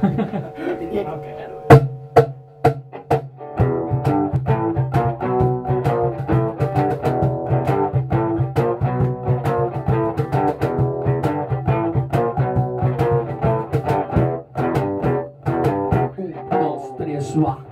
Un, dos, tres, va.